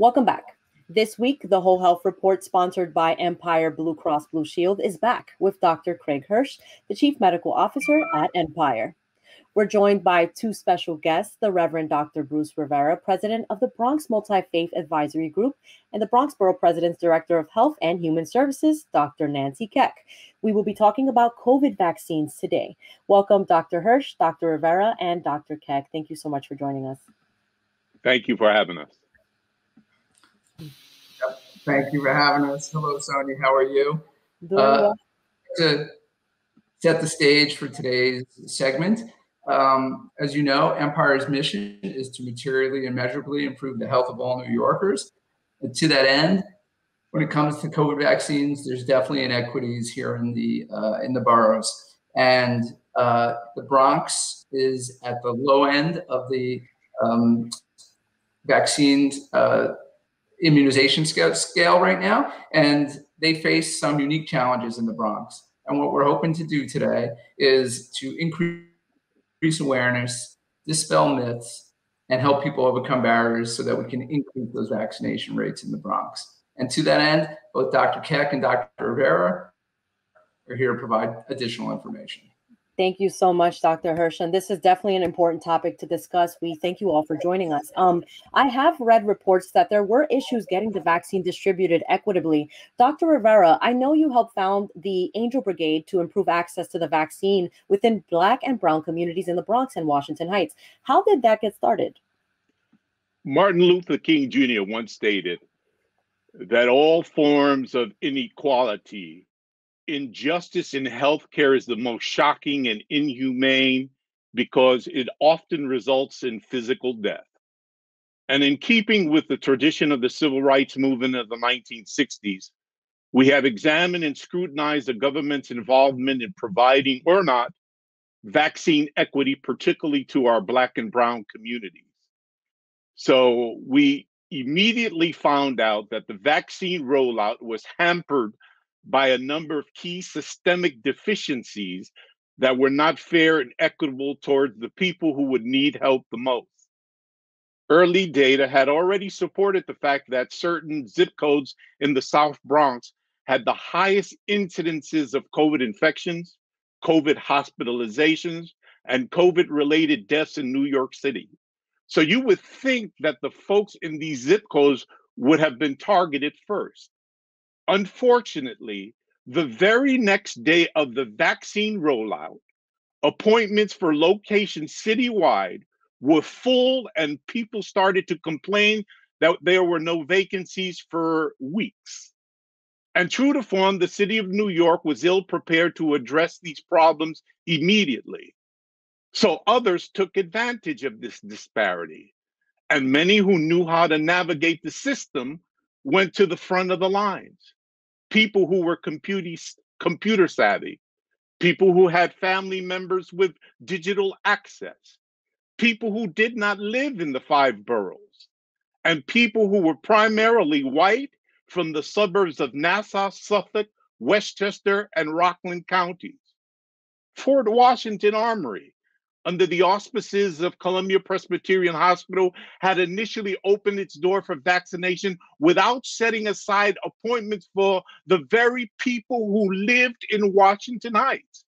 Welcome back. This week, the Whole Health Report, sponsored by Empire Blue Cross Blue Shield, is back with Dr. Craig Hersh, the Chief Medical Officer at Empire. We're joined by two special guests the Reverend Dr. Bruce Rivera, President of the Bronx Multi Faith Advisory Group, and the Bronx Borough President's Director of Health and Human Services, Dr. Nancy Kheck. We will be talking about COVID vaccines today. Welcome, Dr. Hersh, Dr. Rivera, and Dr. Kheck. Thank you so much for joining us. Thank you for having us. Yep. Thank you for having us. Hello, Sonyi. How are you? Doing uh. To set the stage for today's segment, um, as you know, Empire's mission is to materially and measurably improve the health of all New Yorkers. And to that end, when it comes to COVID vaccines, there's definitely inequities here in the uh, in the boroughs, and uh, the Bronx is at the low end of the um, vaccine uh, immunization scale, scale right now, and they face some unique challenges in the Bronx. And what we're hoping to do today is to increase awareness, dispel myths, and help people overcome barriers so that we can increase those vaccination rates in the Bronx. And to that end, both Dr. Kheck and Dr. Rivera are here to provide additional information. Thank you so much, Dr. Hersh. And this is definitely an important topic to discuss. We thank you all for joining us. Um, I have read reports that there were issues getting the vaccine distributed equitably. Dr. Rivera, I know you helped found the Angel Brigade to improve access to the vaccine within Black and Brown communities in the Bronx and Washington Heights. How did that get started? Martin Luther King Jr. once stated that all forms of inequality injustice in healthcare is the most shocking and inhumane because it often results in physical death. And in keeping with the tradition of the civil rights movement of the 1960s, we have examined and scrutinized the government's involvement in providing or not vaccine equity, particularly to our Black and Brown communities. So we immediately found out that the vaccine rollout was hampered by a number of key systemic deficiencies that were not fair and equitable towards the people who would need help the most. Early data had already supported the fact that certain zip codes in the South Bronx had the highest incidences of COVID infections, COVID hospitalizations, and COVID related deaths in New York City. So you would think that the folks in these zip codes would have been targeted first. Unfortunately, the very next day of the vaccine rollout, appointments for locations citywide were full, and people started to complain that there were no vacancies for weeks. And true to form, the city of New York was ill prepared to address these problems immediately. So others took advantage of this disparity. And many who knew how to navigate the system went to the front of the lines people who were computer, savvy, people who had family members with digital access, people who did not live in the five boroughs, and people who were primarily white from the suburbs of Nassau, Suffolk, Westchester, and Rockland counties. Fort Washington Armory, under the auspices of Columbia Presbyterian Hospital, had initially opened its door for vaccination without setting aside appointments for the very people who lived in Washington Heights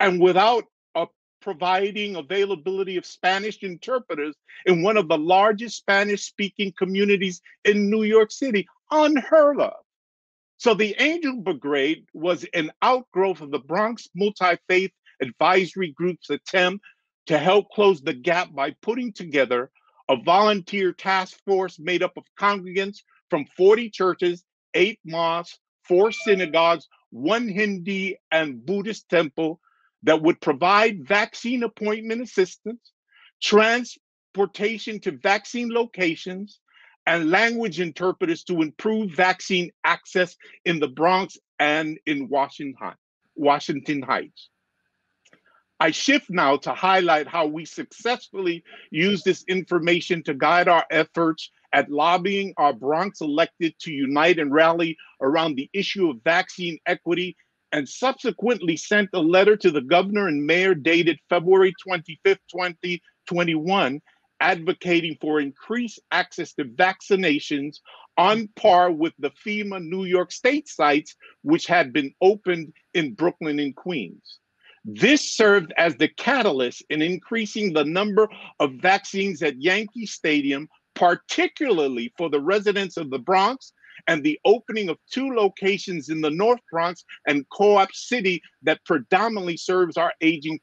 and without uh, providing availability of Spanish interpreters in one of the largest Spanish speaking communities in New York City. Unheard of. So the Angel Brigade was an outgrowth of the Bronx Multi Faith advisory group's attempt to help close the gap by putting together a volunteer task force made up of congregants from 40 churches, eight mosques, four synagogues, one Hindi and Buddhist temple that would provide vaccine appointment assistance, transportation to vaccine locations, and language interpreters to improve vaccine access in the Bronx and in Washington, Washington Heights. I shift now to highlight how we successfully use this information to guide our efforts at lobbying our Bronx elected to unite and rally around the issue of vaccine equity, and subsequently sent a letter to the governor and mayor dated February 25th, 2021, advocating for increased access to vaccinations on par with the FEMA New York State sites, which had been opened in Brooklyn and Queens. This served as the catalyst in increasing the number of vaccines at Yankee Stadium, particularly for the residents of the Bronx, and the opening of two locations in the North Bronx and Co op City that predominantly serves our aging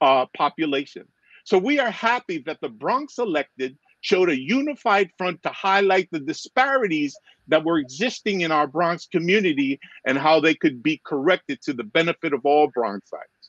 uh, population. So we are happy that the Bronx elected showed a unified front to highlight the disparities that were existing in our Bronx community and how they could be corrected to the benefit of all Bronxites.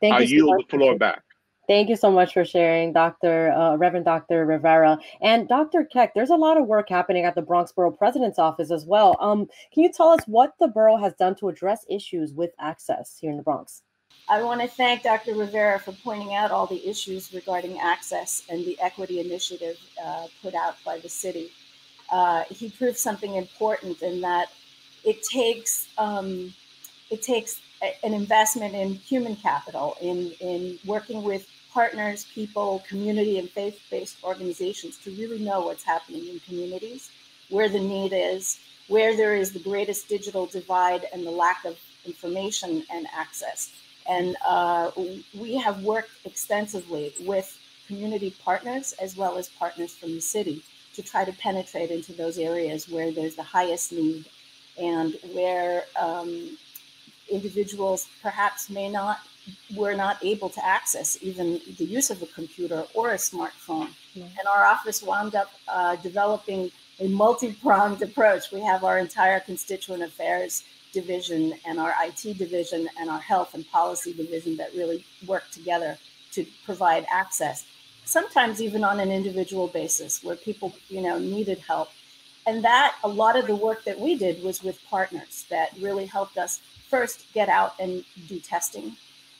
Thank I you yield so the floor back. Thank you so much for sharing, Dr. Uh, Reverend Dr. Rivera. And Dr. Kheck, there's a lot of work happening at the Bronx Borough President's Office as well. Um, can you tell us what the borough has done to address issues with access here in the Bronx? I want to thank Dr. Rivera for pointing out all the issues regarding access and the equity initiative uh, put out by the city. Uh, he proved something important in that it takes um, it takes a, an investment in human capital, in in working with partners, people, community, and faith-based organizations to really know what's happening in communities, where the need is, where there is the greatest digital divide and the lack of information and access. And uh, we have worked extensively with community partners as well as partners from the city to try to penetrate into those areas where there's the highest need and where um, individuals perhaps may not were not able to access even the use of a computer or a smartphone. Mm-hmm. And our office wound up uh, developing a multi-pronged approach. We have our entire constituent affairs division and our IT division and our health and policy division that really work together to provide access. Sometimes even on an individual basis where people, you know, needed help. And that a lot of the work that we did was with partners that really helped us first get out and do testing.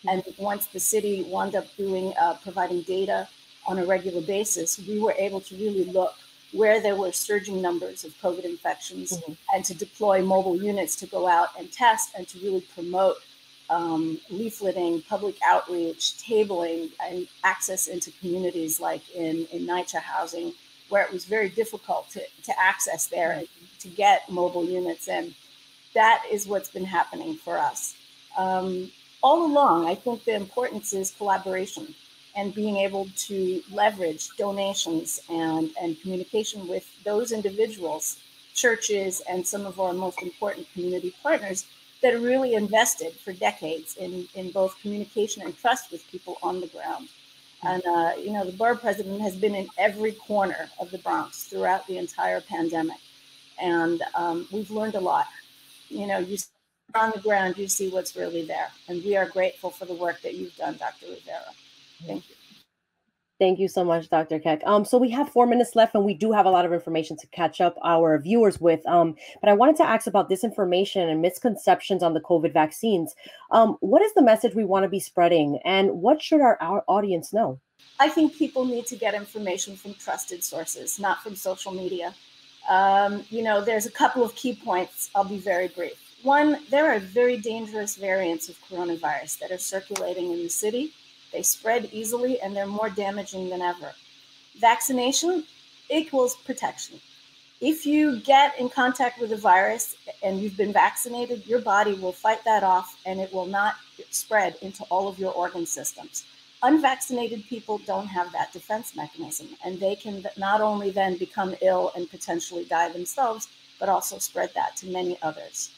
And once the city wound up doing uh, providing data on a regular basis, we were able to really look where there were surging numbers of COVID infections mm-hmm. and to deploy mobile units to go out and test and to really promote um, leafleting, public outreach, tabling, and access into communities like in, in NYCHA housing, where it was very difficult to, to access there and to get mobile units in. That is what's been happening for us. Um, all along, I think the importance is collaboration and being able to leverage donations and, and communication with those individuals, churches, and some of our most important community partners that are really invested for decades in, in both communication and trust with people on the ground. And, uh, you know, the borough president has been in every corner of the Bronx throughout the entire pandemic. And um, we've learned a lot. You know, you on the ground, you see what's really there. And we are grateful for the work that you've done, Dr. Rivera. Thank you. Thank you so much, Dr. Kheck. Um, so we have four minutes left, and we do have a lot of information to catch up our viewers with. Um, but I wanted to ask about disinformation and misconceptions on the COVID vaccines. Um, what is the message we want to be spreading, and what should our, our audience know? I think people need to get information from trusted sources, not from social media. Um, you know, there's a couple of key points. I'll be very brief. One, there are very dangerous variants of coronavirus that are circulating in the city they spread easily and they're more damaging than ever. Vaccination equals protection. If you get in contact with a virus and you've been vaccinated, your body will fight that off and it will not spread into all of your organ systems. Unvaccinated people don't have that defense mechanism, and they can not only then become ill and potentially die themselves, but also spread that to many others.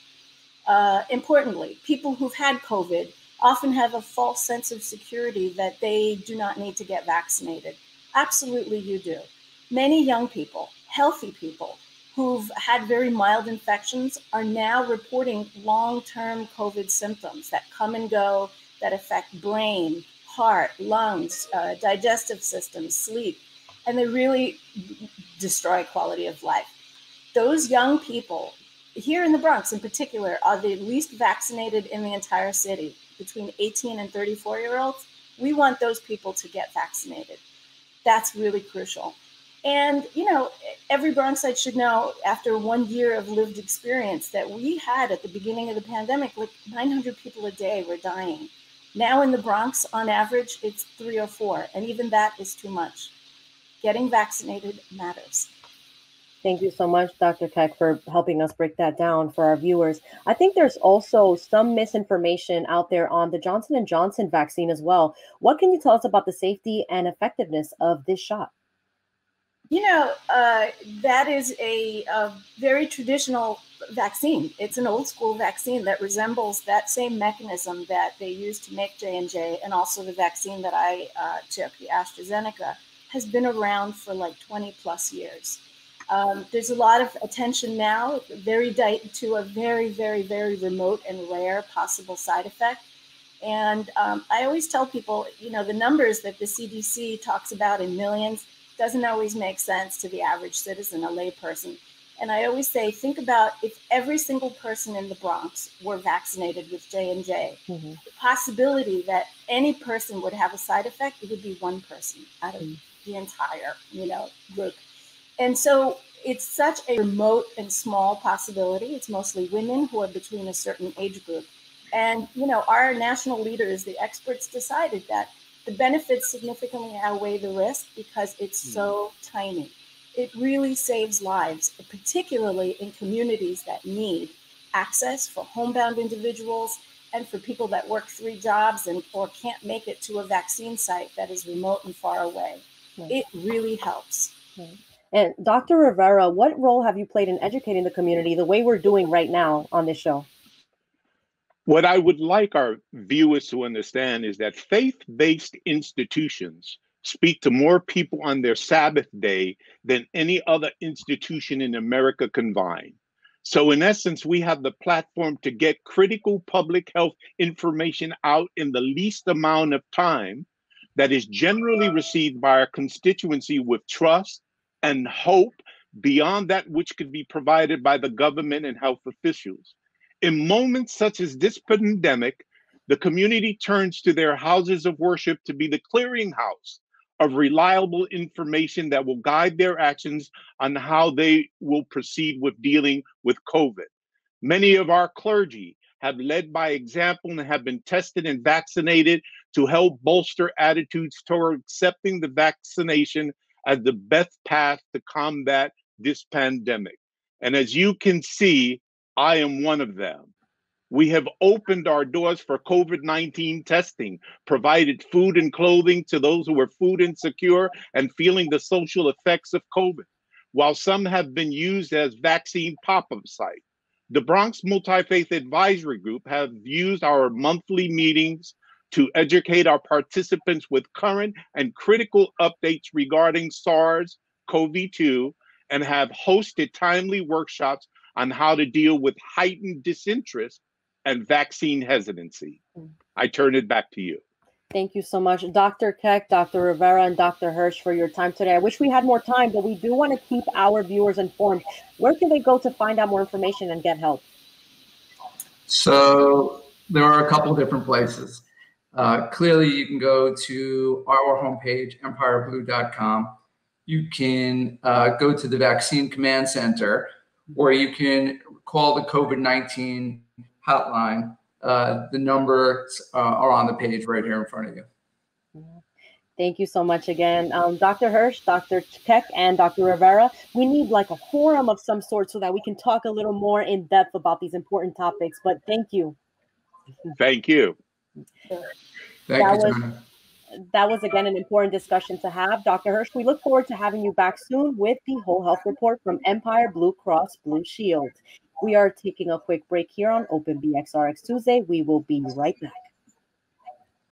Uh, importantly, people who've had COVID often have a false sense of security that they do not need to get vaccinated. Absolutely, you do. Many young people, healthy people, who've had very mild infections are now reporting long term COVID symptoms that come and go, that affect brain, heart, lungs, uh, digestive system, sleep, and they really destroy quality of life. Those young people here in the Bronx, in particular, are the least vaccinated in the entire city between 18 and 34 year olds, we want those people to get vaccinated. That's really crucial. And, you know, every Bronxite should know after one year of lived experience that we had at the beginning of the pandemic, like 900 people a day were dying. Now in the Bronx, on average, it's three or four, and even that is too much. getting vaccinated matters. Thank you so much, Dr. Kheck, for helping us break that down for our viewers. I think there's also some misinformation out there on the Johnson and Johnson vaccine as well. What can you tell us about the safety and effectiveness of this shot? You know, uh, that is a, a, very traditional vaccine. It's an old school vaccine that resembles that same mechanism that they used to make J and J, and also the vaccine that I uh, took, the AstraZeneca, has been around for like 20 plus years. Um, there's a lot of attention now, very di- to a very, very, very remote and rare possible side effect. And um, I always tell people, you know, the numbers that the CDC talks about in millions doesn't always make sense to the average citizen, a layperson. And I always say, think about if every single person in the Bronx were vaccinated with J and J, mm-hmm. the possibility that any person would have a side effect, it would be one person out of mm-hmm. the entire, you know, group. And so it's such a remote and small possibility. It's mostly women who are between a certain age group. And, you know, our national leaders, the experts decided that the benefits significantly outweigh the risk because it's mm. so tiny. It really saves lives, particularly in communities that need access for homebound individuals and for people that work three jobs and or can't make it to a vaccine site that is remote and far away. Right. It really helps. Right. And Dr. Rivera, what role have you played in educating the community the way we're doing right now on this show? What I would like our viewers to understand is that faith based institutions speak to more people on their Sabbath day than any other institution in America combined. So, in essence, we have the platform to get critical public health information out in the least amount of time that is generally received by our constituency with trust and hope beyond that which could be provided by the government and health officials. In moments such as this pandemic, the community turns to their houses of worship to be the clearinghouse of reliable information that will guide their actions on how they will proceed with dealing with COVID. Many of our clergy have led by example and have been tested and vaccinated to help bolster attitudes toward accepting the vaccination as the best path to combat this pandemic. And as you can see, I am one of them. We have opened our doors for COVID 19 testing, provided food and clothing to those who are food insecure and feeling the social effects of COVID, while some have been used as vaccine pop up sites. The Bronx Multi Faith Advisory Group have used our monthly meetings to educate our participants with current and critical updates regarding SARS CoV 2 and have hosted timely workshops on how to deal with heightened disinterest and vaccine hesitancy. I turn it back to you. Thank you so much, Dr. Kheck, Dr. Rivera, and Dr. Hersh for your time today. I wish we had more time, but we do want to keep our viewers informed. Where can they go to find out more information and get help? So there are a couple different places. Uh, clearly, you can go to our homepage, empireblue.com. You can uh, go to the Vaccine Command Center, or you can call the COVID 19 hotline. Uh, the numbers uh, are on the page right here in front of you. Thank you so much again. Um, Dr. Hersh, Dr. Kheck, and Dr. Rivera. We need like a forum of some sort so that we can talk a little more in depth about these important topics. But thank you. Thank you. Thank that you, was, that was again an important discussion to have. Dr. Hersh, we look forward to having you back soon with the whole health report from Empire Blue Cross Blue Shield. We are taking a quick break here on Open BXRX Tuesday. We will be right back.